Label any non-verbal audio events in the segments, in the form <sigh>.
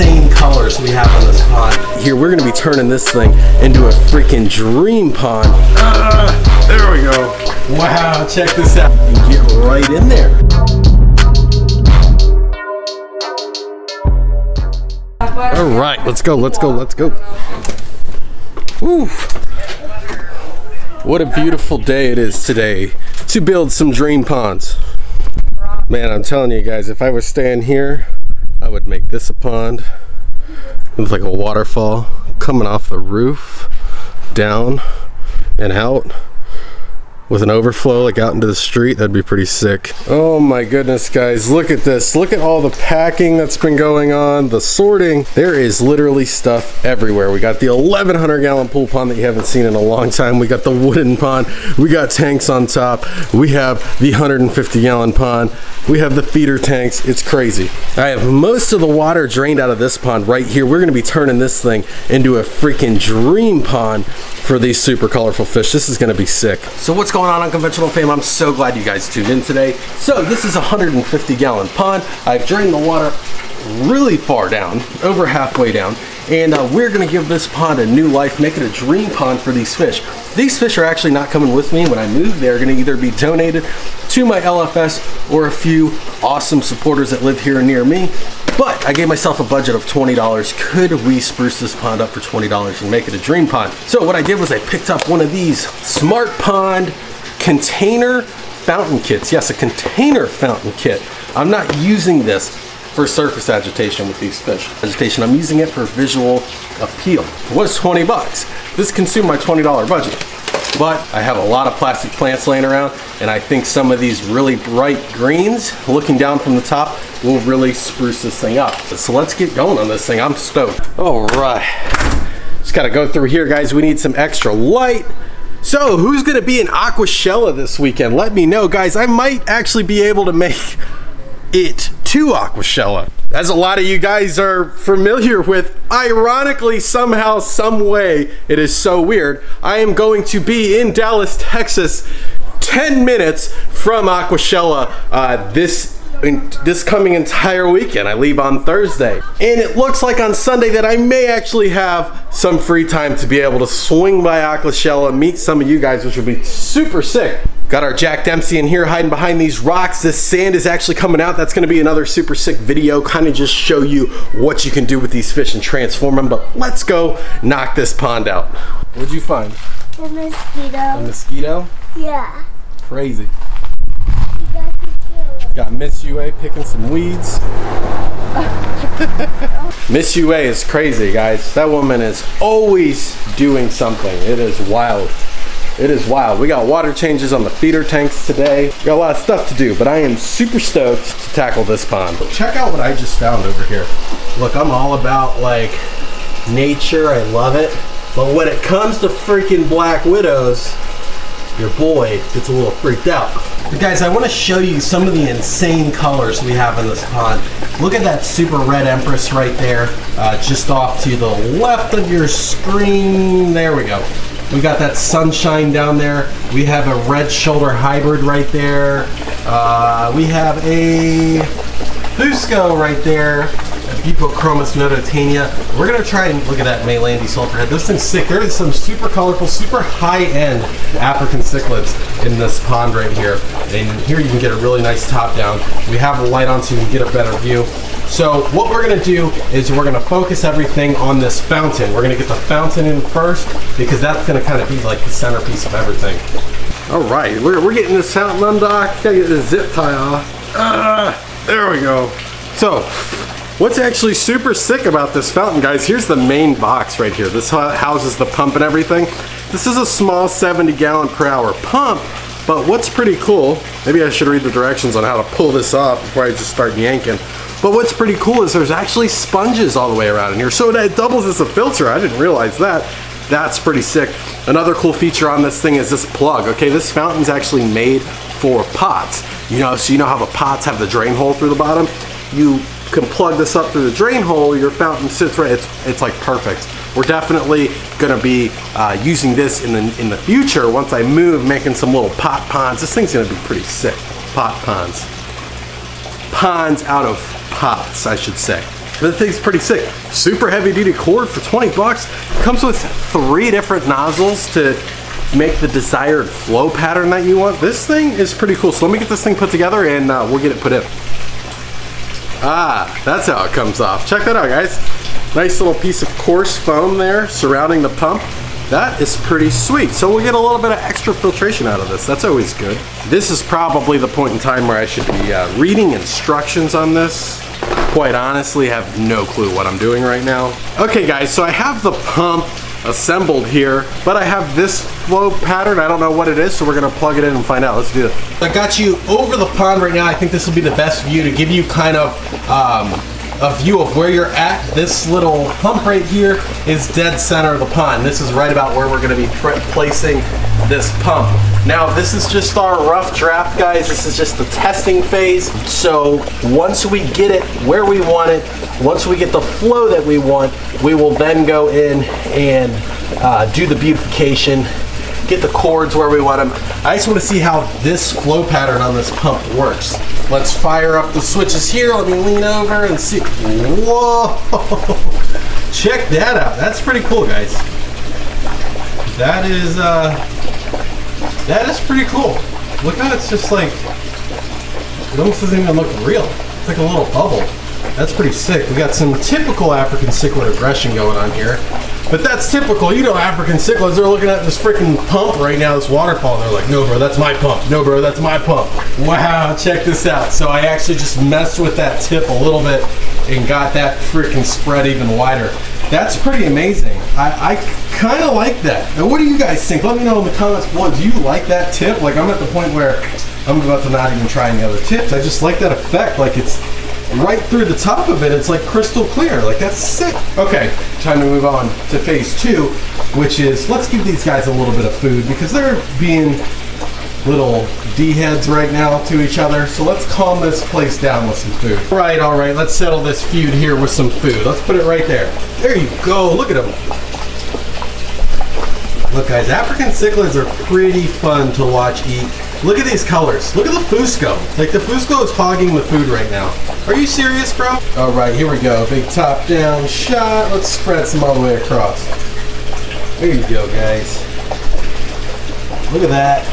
insane colors we have on this pond. Here, we're gonna be turning this thing into a freaking dream pond. Ah, there we go. Wow, check this out. You get right in there. All right, let's go, let's go, let's go. Woo. What a beautiful day it is today to build some dream ponds. Man, I'm telling you guys, if I was staying here, I would make this a pond. It's like a waterfall coming off the roof, down and out with an overflow like out into the street that'd be pretty sick. Oh my goodness guys look at this. Look at all the packing that's been going on the sorting. There is literally stuff everywhere. We got the 1100 gallon pool pond that you haven't seen in a long time. We got the wooden pond. We got tanks on top. We have the 150 gallon pond. We have the feeder tanks. It's crazy. I have most of the water drained out of this pond right here. We're going to be turning this thing into a freaking dream pond for these super colorful fish. This is going to be sick. So what's going on unconventional fam i'm so glad you guys tuned in today. So this is a 150 gallon pond i've drained the water really far down over halfway down and uh, we're gonna give this pond a new life make it a dream pond for these fish. These fish are actually not coming with me. When i move they're gonna either be donated to my lfs or a few awesome supporters that live here near me. But I gave myself a budget of $20. Could we spruce this pond up for $20 and make it a dream pond? So what I did was I picked up one of these Smart Pond container fountain kits. Yes, a container fountain kit. I'm not using this for surface agitation with these fish. Agitation, I'm using it for visual appeal. Was 20 bucks. This consumed my $20 budget. But I have a lot of plastic plants laying around and I think some of these really bright greens looking down from the top will really spruce this thing up. So let's get going on this thing. I'm stoked. All right. Just gotta go through here guys. We need some extra light. So who's gonna be in Aquashella this weekend? Let me know guys. I might actually be able to make it to Aquashella. As a lot of you guys are familiar with, ironically, somehow, some way, it is so weird, I am going to be in Dallas, Texas, 10 minutes from Aquashella uh, this in this coming entire weekend. I leave on Thursday. And it looks like on Sunday that I may actually have some free time to be able to swing by Aquashella, and meet some of you guys, which would be super sick. Got our Jack Dempsey in here hiding behind these rocks. This sand is actually coming out. That's gonna be another super sick video, kind of just show you what you can do with these fish and transform them. But let's go knock this pond out. What'd you find? A mosquito. A mosquito? Yeah. Crazy. You got to kill it. Got Miss UA picking some weeds. <laughs> Miss UA is crazy, guys. That woman is always doing something. It is wild. It is wild. We got water changes on the feeder tanks today. Got a lot of stuff to do, but I am super stoked to tackle this pond. Check out what I just found over here. Look, I'm all about like nature. I love it. But when it comes to freaking black widows, your boy gets a little freaked out. But guys, I want to show you some of the insane colors we have in this pond. Look at that super red empress right there, uh, just off to the left of your screen. There we go. We got that sunshine down there. We have a red shoulder hybrid right there. Uh, we have a Fusco right there. Buccochromis nototaenia. We're gonna try and look at that Maylandi sulfur head. This thing's sick. There is some super colorful, super high-end African cichlids in this pond right here. And here you can get a really nice top down. We have the light on so you can get a better view. So what we're gonna do is we're gonna focus everything on this fountain. We're gonna get the fountain in first because that's gonna kind of be like the centerpiece of everything. All right, we're, we're getting this fountain undocked. Gotta get this zip tie off. Ah, there we go. So What's actually super sick about this fountain, guys, here's the main box right here. This houses the pump and everything. This is a small 70 gallon per hour pump, but what's pretty cool, maybe I should read the directions on how to pull this off before I just start yanking. But what's pretty cool is there's actually sponges all the way around in here. So it doubles as a filter. I didn't realize that. That's pretty sick. Another cool feature on this thing is this plug. Okay, this fountain's actually made for pots. You know, so you know how the pots have the drain hole through the bottom? You can plug this up through the drain hole, your fountain sits right, it's, it's like perfect. We're definitely gonna be uh, using this in the, in the future once I move, making some little pot ponds. This thing's gonna be pretty sick, pot ponds. Ponds out of pots, I should say. The thing's pretty sick. Super heavy duty cord for 20 bucks. Comes with three different nozzles to make the desired flow pattern that you want. This thing is pretty cool. So let me get this thing put together and uh, we'll get it put in. Ah, that's how it comes off. Check that out, guys. Nice little piece of coarse foam there surrounding the pump. That is pretty sweet. So we'll get a little bit of extra filtration out of this. That's always good. This is probably the point in time where I should be uh, reading instructions on this. Quite honestly, have no clue what I'm doing right now. Okay guys, so I have the pump assembled here, but I have this flow pattern. I don't know what it is, so we're gonna plug it in and find out. Let's do it. I got you over the pond right now. I think this will be the best view to give you kind of um, a view of where you're at. This little pump right here is dead center of the pond. This is right about where we're gonna be placing this pump. Now, this is just our rough draft, guys. This is just the testing phase. So once we get it where we want it, once we get the flow that we want, we will then go in and uh, do the beautification, get the cords where we want them. I just want to see how this flow pattern on this pump works. Let's fire up the switches here. Let me lean over and see. Whoa! <laughs> Check that out. That's pretty cool, guys. That is, uh, that is pretty cool. Look how it's just like, it almost doesn't even look real. It's like a little bubble. That's pretty sick. We got some typical African cichlid aggression going on here. But that's typical. You know African cichlids, they're looking at this freaking pump right now, this waterfall, and they're like, no bro, that's my pump. No bro, that's my pump. Wow, check this out. So I actually just messed with that tip a little bit and got that freaking spread even wider. That's pretty amazing. I, I kind of like that. Now what do you guys think? Let me know in the comments below. Do you like that tip? Like I'm at the point where I'm about to not even try any other tips. I just like that effect. Like it's right through the top of it. It's like crystal clear. Like that's sick. Okay, time to move on to phase two, which is let's give these guys a little bit of food because they're being little D-heads right now to each other. So let's calm this place down with some food. All right, all right, let's settle this feud here with some food. Let's put it right there. There you go, look at them. Look guys, African cichlids are pretty fun to watch eat. Look at these colors. Look at the Fusco. Like the Fusco is hogging the food right now. Are you serious, bro? All right, here we go. Big top down shot. Let's spread some all the way across. There you go, guys. Look at that.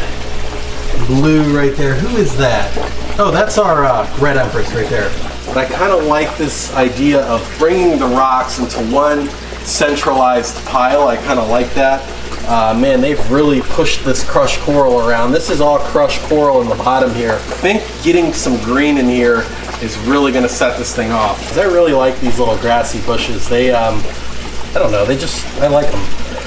Blue right there. Who is that? Oh, that's our uh, red empress right there. But I kind of like this idea of bringing the rocks into one centralized pile. I kind of like that. Uh, man, they've really pushed this crushed coral around. This is all crushed coral in the bottom here. I think getting some green in here is really gonna set this thing off. Cause I really like these little grassy bushes. They, um, I don't know, they just, I like them.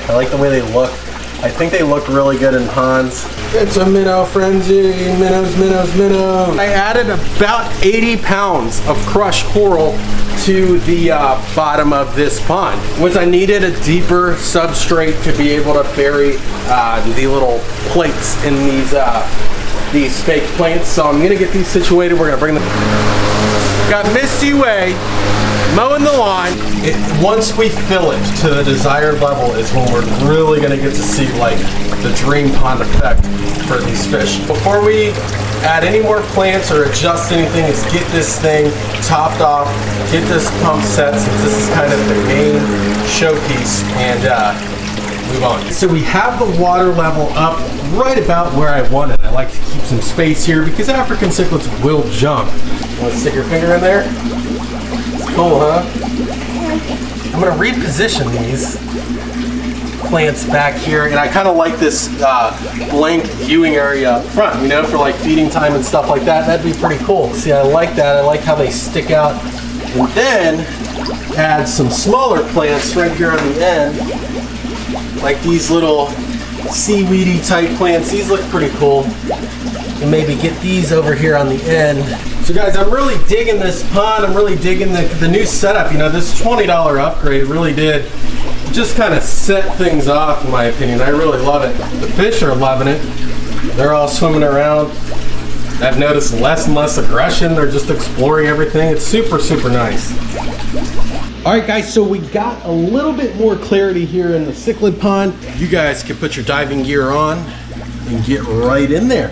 I like the way they look. I think they look really good in ponds. It's a minnow frenzy, minnows, minnows, minnows. I added about 80 pounds of crushed coral to the uh, bottom of this pond. Was I needed a deeper substrate to be able to bury uh, the little plates in these uh, these fake plants. So I'm gonna get these situated. We're gonna bring them. Got Miss UA mowing the lawn. It, once we fill it to the desired level is when we're really gonna get to see like the dream pond effect for these fish. Before we add any more plants or adjust anything is get this thing topped off, get this pump set since this is kind of the main showpiece and uh, move on. So we have the water level up right about where I want it. I like to keep some space here because African cichlids will jump. You want to stick your finger in there? It's Cool, huh? I'm gonna reposition these plants back here and I kind of like this uh, blank viewing area up front, you know, for like feeding time and stuff like that. That'd be pretty cool. See, I like that. I like how they stick out. And then add some smaller plants right here on the end, like these little seaweedy type plants. These look pretty cool. And maybe get these over here on the end so guys, I'm really digging this pond. I'm really digging the, the new setup. You know, this $20 upgrade really did just kind of set things off in my opinion. I really love it. The fish are loving it. They're all swimming around. I've noticed less and less aggression. They're just exploring everything. It's super, super nice. All right, guys, so we got a little bit more clarity here in the cichlid pond. You guys can put your diving gear on and get right in there.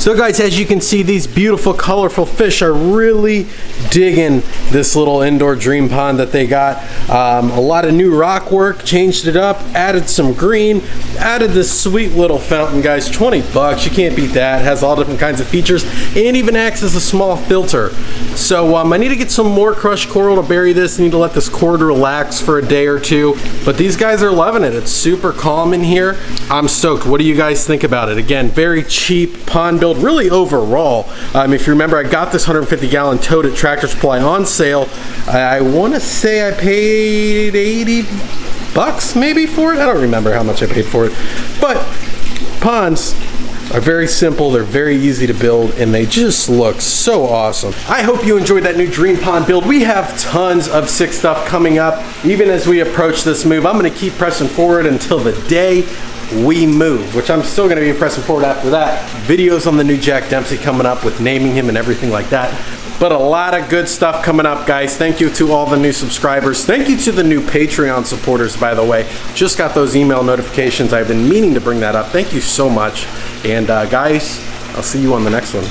So guys, as you can see, these beautiful, colorful fish are really digging this little indoor dream pond that they got. Um, a lot of new rock work, changed it up, added some green, added this sweet little fountain, guys. 20 bucks, you can't beat that. It has all different kinds of features and even acts as a small filter. So um, I need to get some more crushed coral to bury this. I need to let this cord relax for a day or two. But these guys are loving it. It's super calm in here. I'm stoked. What do you guys think about it? Again, very cheap pond build, really overall. Um, if you remember, I got this 150 gallon tote at Tractor Supply on sale. I, I want to say I paid 80 bucks maybe for it. I don't remember how much I paid for it. But ponds are very simple, they're very easy to build, and they just look so awesome. I hope you enjoyed that new Dream Pond build. We have tons of sick stuff coming up, even as we approach this move. I'm gonna keep pressing forward until the day we move, which I'm still gonna be pressing forward after that. Videos on the new Jack Dempsey coming up with naming him and everything like that. But a lot of good stuff coming up, guys. Thank you to all the new subscribers. Thank you to the new Patreon supporters, by the way. Just got those email notifications. I've been meaning to bring that up. Thank you so much. And uh, guys, I'll see you on the next one.